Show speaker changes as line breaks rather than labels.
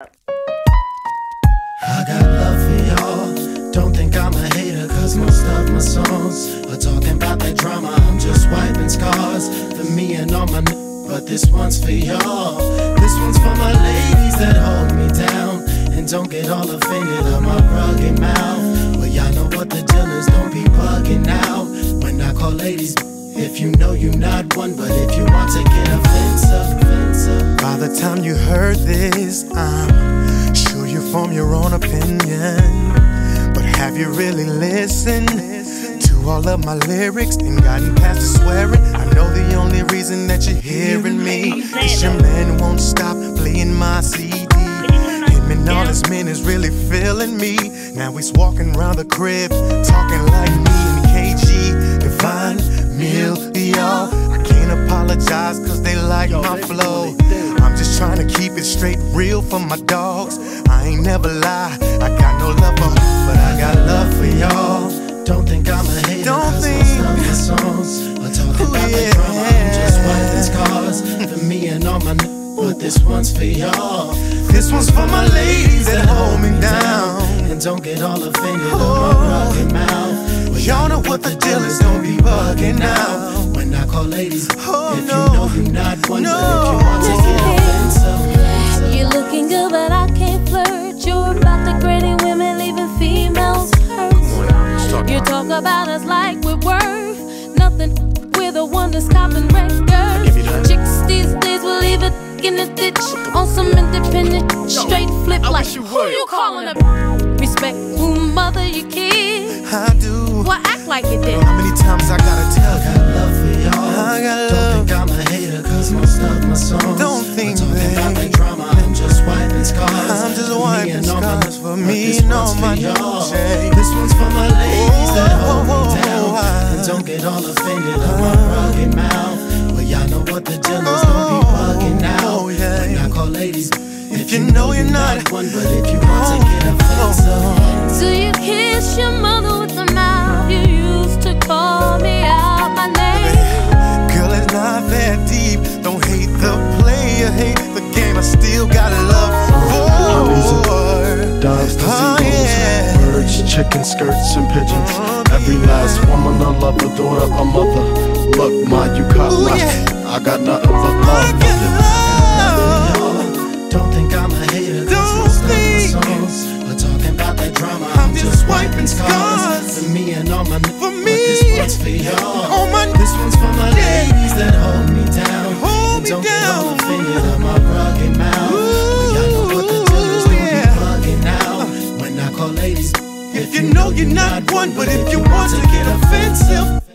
I got love for y'all. Don't think I'm a hater, cause most of my songs are talking about that drama. I'm just wiping scars for me and all my n- but this one's for y'all. This one's for my ladies that hold me down. And don't get all offended on if you know you're not one, but if you want to get offensive, offensive.
By the time you heard this, I'm sure you form your own opinion. But have you really listened to all of my lyrics and gotten past the swearing? I know the only reason that you're hearing me is your man won't stop playing my CD. Him and all his men is really feeling me. Now he's walking around the crib, talking like me and KG, Divine apologize cause they like my flow. I'm just trying to keep it straight real for my dogs. I ain't never lie, I got no love for, but I got love for y'all.
Don't think I'm a hater,
Don't
cause
think-
my songs are talking
Ooh,
about the drama. I'm just wiping scars for me and all my n- but this one's for y'all.
This one's for my ladies that hold me down.
And don't get all offended on my rugged mouth. Well,
Y'all know what the deal is,
You
talk about us like we're worth nothing. We're the one that's copping records. Chicks these days will leave it in the ditch on some independent straight flip like
you
who you calling a respect who mother your kid.
I do.
Well, act like you did.
How many times I gotta tell
I
you?
got love for y'all.
I got
Don't
love.
think I'm a hater, cause most of my songs
Don't think,
are talking about
babe.
that drama. I'm just wiping scars.
I'm just
for me
wiping
and all my-
scars for
but
me
this
and all
one's
my
for y'all.
Jay.
This one's for my ladies that hold me
Oh,
down. And don't get all offended on my rugged mouth. Well, y'all know what the deal is, don't be bugging out.
Oh, yeah.
When I call ladies, if
you know you're not-
one, but if you want to oh, get offensive.
Do you kiss your mother with the mouth you used to call me out my name?
Girl, it's not that deep. Don't hate the player, hate the game. I still got love for.
Dimes,
Oh, yeah.
Chicken skirts, and pigeons. Every last woman I love, a daughter, a mother. Look, ma, you caught
Ooh,
my.
yeah.
I got nothing but love
love.
Don't think I'm a hater,
Don't
my
think.
songs are talking about that drama.
I'm just wiping scars.
for me and all my
For
but
me.
This one's for y'all.
Oh, my-
This one's
you know you're not one, but if you want to get offensive,